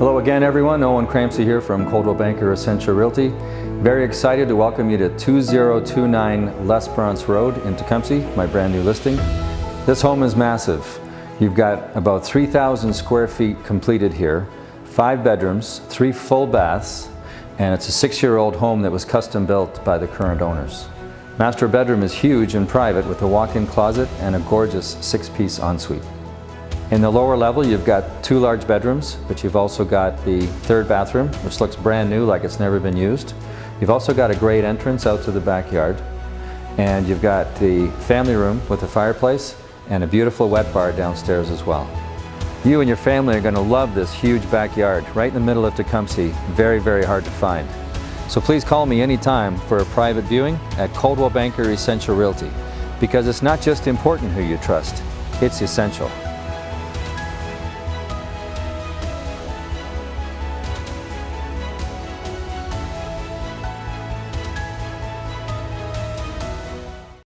Hello again everyone, Owen Crampsie here from Coldwell Banker Essential Realty. Very excited to welcome you to 2029 Lesperance Road in Tecumseh, my brand new listing. This home is massive. You've got about 3,000 square feet completed here, five bedrooms, three full baths, and it's a six-year-old home that was custom built by the current owners. Master bedroom is huge and private with a walk-in closet and a gorgeous six-piece ensuite. In the lower level, you've got two large bedrooms, but you've also got the third bathroom, which looks brand new like it's never been used. You've also got a great entrance out to the backyard. And you've got the family room with a fireplace and a beautiful wet bar downstairs as well. You and your family are going to love this huge backyard right in the middle of Tecumseh. Very, very hard to find. So please call me anytime for a private viewing at Coldwell Banker Essential Realty because it's not just important who you trust, it's essential.